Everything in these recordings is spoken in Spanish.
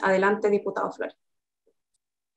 Adelante, diputado Flores.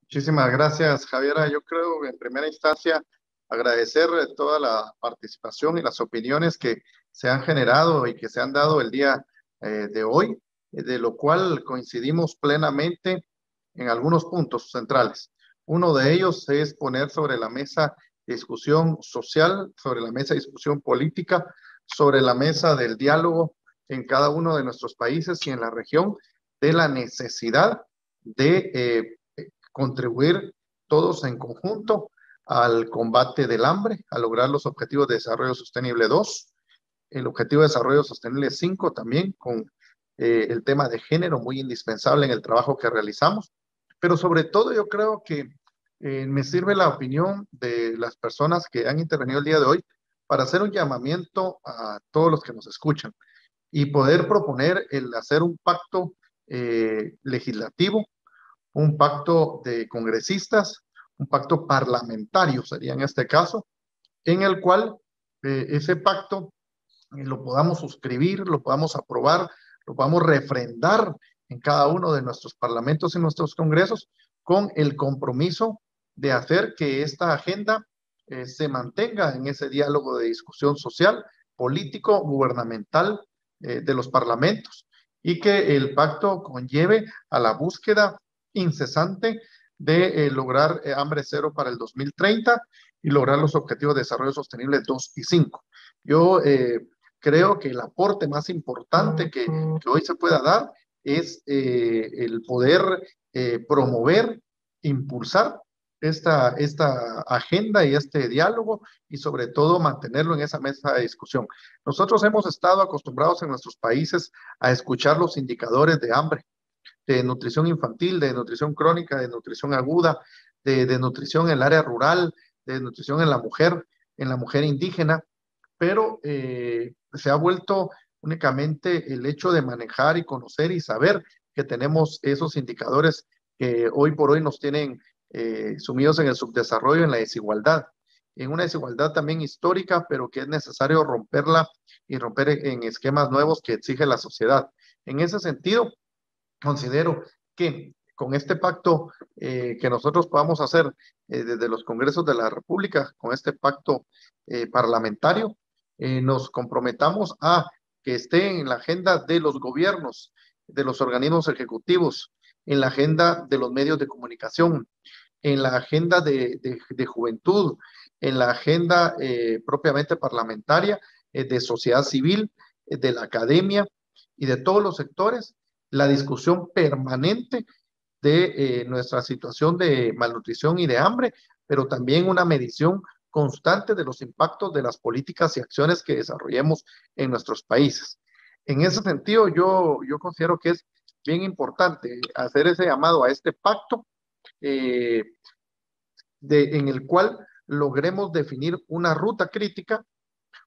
Muchísimas gracias, Javiera. Yo creo, en primera instancia, agradecer toda la participación y las opiniones que se han generado y que se han dado el día eh, de hoy, de lo cual coincidimos plenamente en algunos puntos centrales. Uno de ellos es poner sobre la mesa discusión social, sobre la mesa discusión política, sobre la mesa del diálogo en cada uno de nuestros países y en la región de la necesidad de eh, contribuir todos en conjunto al combate del hambre, a lograr los objetivos de desarrollo sostenible 2, el objetivo de desarrollo sostenible 5 también con eh, el tema de género muy indispensable en el trabajo que realizamos, pero sobre todo yo creo que eh, me sirve la opinión de las personas que han intervenido el día de hoy para hacer un llamamiento a todos los que nos escuchan y poder proponer el hacer un pacto eh, legislativo, un pacto de congresistas, un pacto parlamentario sería en este caso, en el cual eh, ese pacto lo podamos suscribir, lo podamos aprobar, lo podamos refrendar en cada uno de nuestros parlamentos y nuestros congresos con el compromiso de hacer que esta agenda eh, se mantenga en ese diálogo de discusión social, político, gubernamental eh, de los parlamentos y que el pacto conlleve a la búsqueda incesante de eh, lograr hambre cero para el 2030 y lograr los objetivos de desarrollo sostenible 2 y 5. Yo creo que el aporte más importante que, que hoy se pueda dar es el poder promover, impulsar esta, agenda y este diálogo y sobre todo mantenerlo en esa mesa de discusión. Nosotros hemos estado acostumbrados en nuestros países a escuchar los indicadores de hambre, de nutrición infantil, de nutrición crónica, de nutrición aguda, de, de nutrición en el área rural, de nutrición en la mujer, en la mujer indígena, pero eh, se ha vuelto únicamente el hecho de manejar y conocer y saber que tenemos esos indicadores que hoy por hoy nos tienen eh, sumidos en el subdesarrollo, en la desigualdad, en una desigualdad también histórica, pero que es necesario romperla y romper en esquemas nuevos que exige la sociedad. En ese sentido, considero que con este pacto eh, que nosotros podamos hacer eh, desde los congresos de la República, con este pacto parlamentario, nos comprometamos a que esté en la agenda de los gobiernos, de los organismos ejecutivos, en la agenda de los medios de comunicación, en la agenda de, juventud, en la agenda eh, propiamente parlamentaria, eh, de sociedad civil, eh, de la academia y de todos los sectores, la discusión permanente de nuestra situación de malnutrición y de hambre, pero también una medición constante de los impactos de las políticas y acciones que desarrollemos en nuestros países. En ese sentido, yo, yo considero que es bien importante hacer ese llamado a este pacto eh, de, en el cual logremos definir una ruta crítica,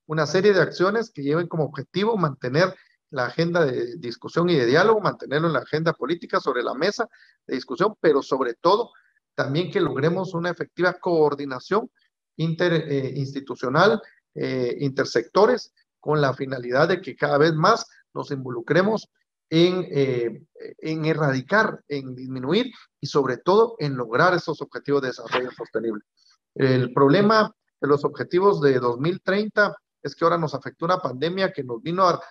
una serie de acciones que lleven como objetivo mantener la agenda de discusión y de diálogo, mantenerlo en la agenda política sobre la mesa de discusión, pero sobre todo también que logremos una efectiva coordinación interinstitucional, eh, eh, intersectores, con la finalidad de que cada vez más nos involucremos en, eh, en erradicar, en disminuir y sobre todo en lograr esos objetivos de desarrollo sostenible. El problema de los objetivos de 2030 es que ahora nos afectó una pandemia que nos vino a,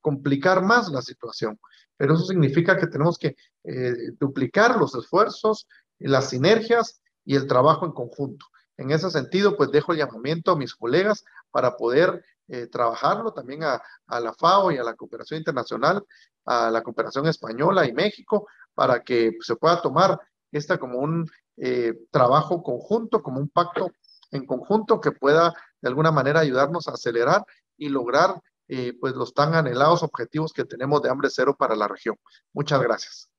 complicar más la situación, pero eso significa que tenemos que eh, duplicar los esfuerzos, las sinergias y el trabajo en conjunto. En ese sentido, pues dejo el llamamiento a mis colegas para poder eh, trabajarlo también a, la FAO y a la cooperación internacional, a la cooperación española y México, para que se pueda tomar esta como un eh, trabajo conjunto, como un pacto en conjunto que pueda de alguna manera ayudarnos a acelerar y lograr eh, pues los tan anhelados objetivos que tenemos de hambre cero para la región. Muchas gracias.